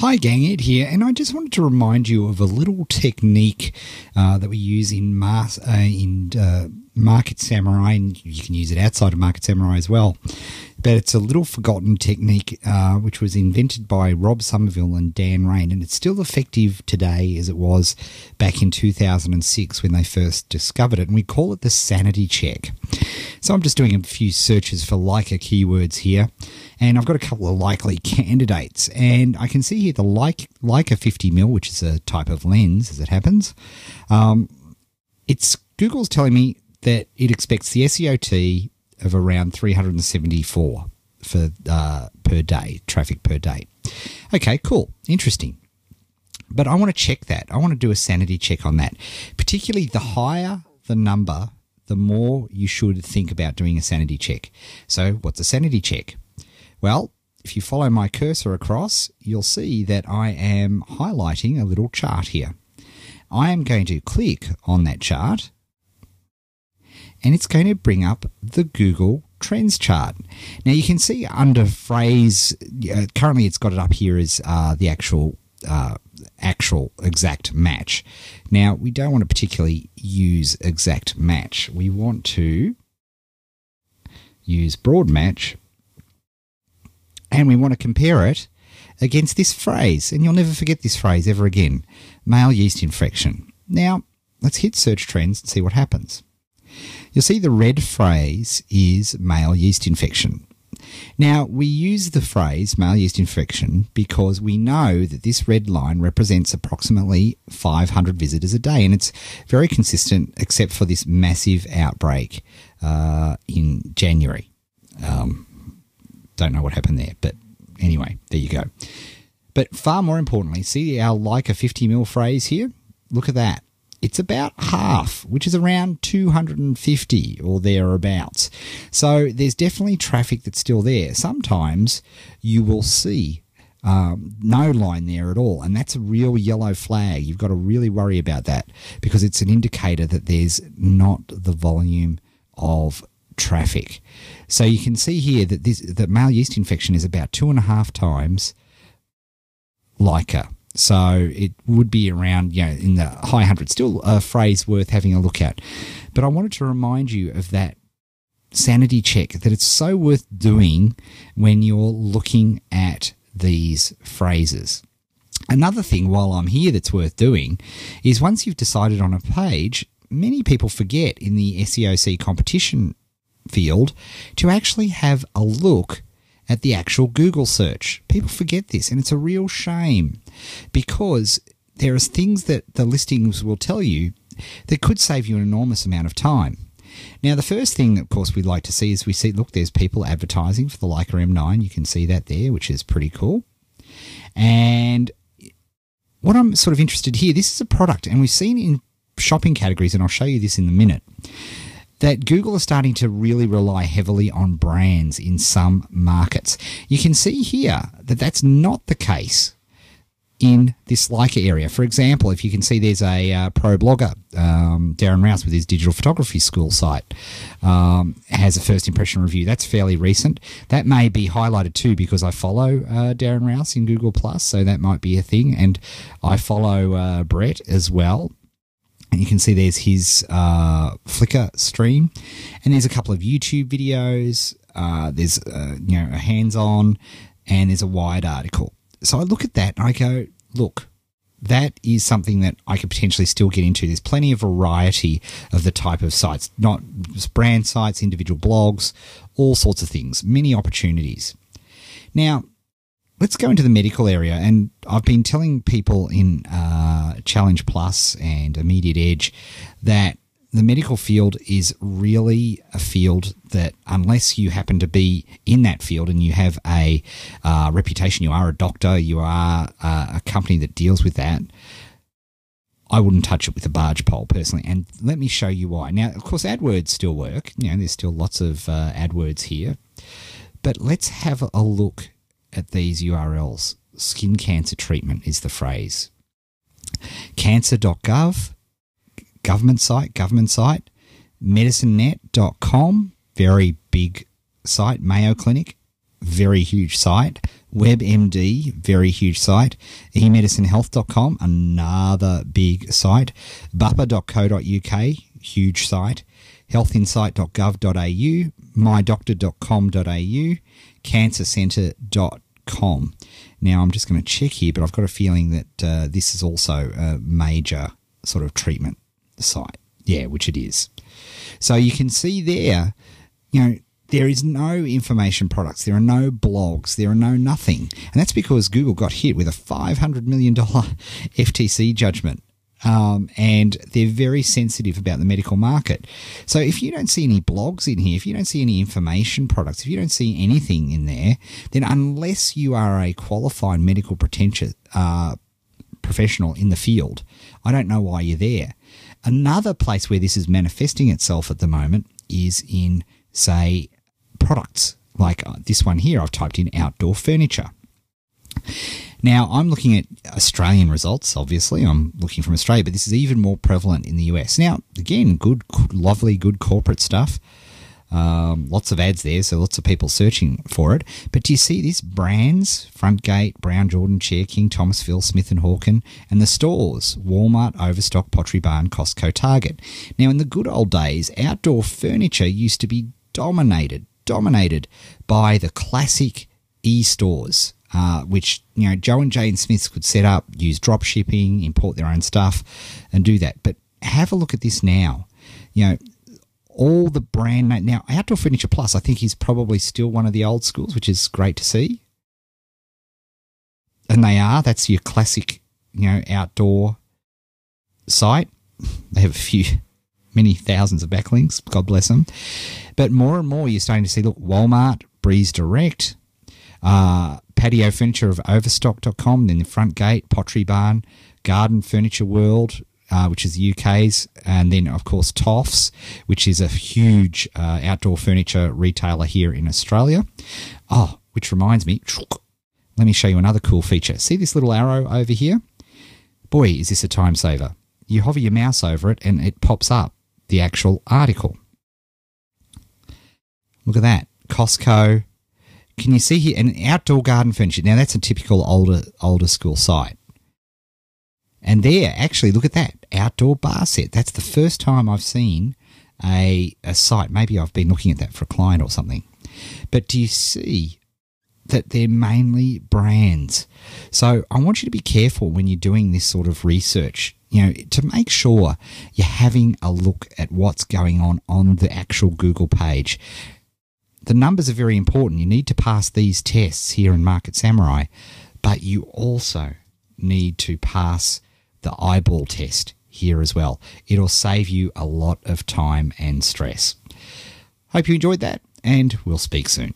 Hi, gang, Ed here, and I just wanted to remind you of a little technique uh, that we use in Mas- uh, in uh, Market Samurai, and you can use it outside of Market Samurai as well. But it's a little forgotten technique uh, which was invented by Rob Somerville and Dan Rain, and it's still effective today as it was back in 2006 when they first discovered it. And we call it the sanity check. So I'm just doing a few searches for Leica keywords here, and I've got a couple of likely candidates. And I can see here the Leica, Leica 50mm, which is a type of lens as it happens. Um, it's Google's telling me that it expects the SEOT of around 374 for uh, per day traffic per day. Okay, cool, interesting. But I want to check that. I want to do a sanity check on that. Particularly the higher the number, the more you should think about doing a sanity check. So, what's a sanity check? Well, if you follow my cursor across, you'll see that I am highlighting a little chart here. I am going to click on that chart and it's going to bring up the Google Trends chart. Now you can see under phrase, uh, currently it's got it up here as uh, the actual uh, actual exact match. Now we don't want to particularly use exact match. We want to use broad match and we want to compare it against this phrase. And you'll never forget this phrase ever again. Male yeast infection. Now let's hit search trends and see what happens. You'll see the red phrase is male yeast infection. Now, we use the phrase male yeast infection because we know that this red line represents approximately 500 visitors a day, and it's very consistent except for this massive outbreak uh, in January. Um, don't know what happened there, but anyway, there you go. But far more importantly, see our Leica 50 mil phrase here? Look at that it's about half, which is around 250 or thereabouts. So there's definitely traffic that's still there. Sometimes you will see um, no line there at all, and that's a real yellow flag. You've got to really worry about that because it's an indicator that there's not the volume of traffic. So you can see here that this that male yeast infection is about two and a half times Leica. So it would be around, you know, in the high hundreds. Still a phrase worth having a look at. But I wanted to remind you of that sanity check that it's so worth doing when you're looking at these phrases. Another thing while I'm here that's worth doing is once you've decided on a page, many people forget in the SEOC competition field to actually have a look at the actual Google search. People forget this, and it's a real shame because there are things that the listings will tell you that could save you an enormous amount of time. Now, the first thing, of course, we'd like to see is we see, look, there's people advertising for the Leica M9. You can see that there, which is pretty cool. And what I'm sort of interested here, this is a product, and we've seen in shopping categories, and I'll show you this in a minute that Google is starting to really rely heavily on brands in some markets. You can see here that that's not the case in this Leica area. For example, if you can see there's a uh, pro blogger, um, Darren Rowse, with his digital photography school site, um, has a first impression review. That's fairly recent. That may be highlighted too because I follow uh, Darren Rowse in Google Plus, so that might be a thing. And I follow uh, Brett as well and you can see there's his uh, Flickr stream, and there's a couple of YouTube videos. Uh, there's uh, you know a hands-on, and there's a Wired article. So I look at that and I go, look, that is something that I could potentially still get into. There's plenty of variety of the type of sites, not just brand sites, individual blogs, all sorts of things, many opportunities. Now, let's go into the medical area. And I've been telling people in uh, Challenge Plus and Immediate Edge that the medical field is really a field that, unless you happen to be in that field and you have a uh, reputation, you are a doctor, you are uh, a company that deals with that. I wouldn't touch it with a barge pole personally, and let me show you why. Now, of course, AdWords still work. You know, there's still lots of uh, AdWords here, but let's have a look at these URLs. Skin cancer treatment is the phrase. Cancer.gov, government site, government site. Medicinenet.com, very big site. Mayo Clinic, very huge site. WebMD, very huge site. eMedicineHealth.com, another big site. Bupa.co.uk, huge site. healthinsight.gov.au, mydoctor.com.au, cancercentre.com. Now, I'm just going to check here, but I've got a feeling that uh, this is also a major sort of treatment site. Yeah, which it is. So you can see there, you know, there is no information products. There are no blogs. There are no nothing. And that's because Google got hit with a $500 million FTC judgment. Um, and they're very sensitive about the medical market. So if you don't see any blogs in here, if you don't see any information products, if you don't see anything in there, then unless you are a qualified medical uh, professional in the field, I don't know why you're there. Another place where this is manifesting itself at the moment is in, say, products like uh, this one here. I've typed in outdoor furniture. Now, I'm looking at Australian results, obviously. I'm looking from Australia, but this is even more prevalent in the US. Now, again, good, lovely, good corporate stuff. Um, lots of ads there, so lots of people searching for it. But do you see these brands? Frontgate, Brown Jordan, Chair King, Thomasville, Smith and Hawken, and the stores Walmart, Overstock, Pottery Barn, Costco, Target. Now, in the good old days, outdoor furniture used to be dominated, dominated by the classic e stores uh, which you know Joe and Jane Smiths could set up, use drop shipping, import their own stuff, and do that. But have a look at this now. You know, all the brand name now. Outdoor Furniture Plus, I think, is probably still one of the old schools, which is great to see. And they are. That's your classic, you know, outdoor site. They have a few, many thousands of backlinks. God bless them. But more and more, you're starting to see. Look, Walmart, Breeze Direct, uh, patio furniture of overstock.com, then the front gate, pottery barn, garden furniture world, uh, which is the UK's, and then of course Toffs, which is a huge uh, outdoor furniture retailer here in Australia. Oh, which reminds me, let me show you another cool feature. See this little arrow over here? Boy, is this a time saver. You hover your mouse over it and it pops up the actual article. Look at that. Costco, can you see here an outdoor garden furniture? Now that's a typical older older school site. And there, actually, look at that outdoor bar set. That's the first time I've seen a a site. Maybe I've been looking at that for a client or something. But do you see that they're mainly brands? So I want you to be careful when you're doing this sort of research. You know, to make sure you're having a look at what's going on on the actual Google page the numbers are very important. You need to pass these tests here in Market Samurai, but you also need to pass the eyeball test here as well. It'll save you a lot of time and stress. Hope you enjoyed that, and we'll speak soon.